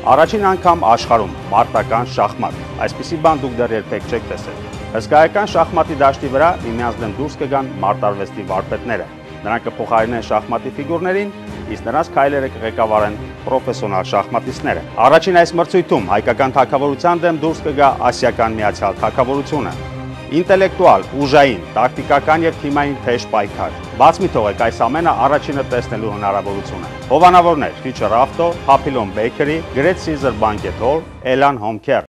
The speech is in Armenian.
Առաջին անգամ աշխարհում մարտական շախմատ։ Այսպիսի բան դուք դեռ երբեք չեք տեսել։ Հսկայական շախմատի դաշտի վրա միմյանց դեմ դուրս կգան մարտարվեստի վարպետները։ Նրանք կփոխարինեն շախմատի ֆիգուրներին, իսկ նրանց քայլերը կղեկավարեն պրոֆեսիոնալ շախմատիստները։ Առաջին այս մրցույթում հայկական թակավորության դեմ դուրս կգա ասիական միացյալ թակավորությունը։ Ինտելեկտուալ, ուժային, տակտիկական եւ թիմային թեժ պայքար։ Բաց մի թողեք այս ամենը առաջինը տեսնելու հնարավորությունը։ Հովանավորներ՝ Future Auto, Papillon Bakery, Great Caesar Banquet Hall, Elan Home Care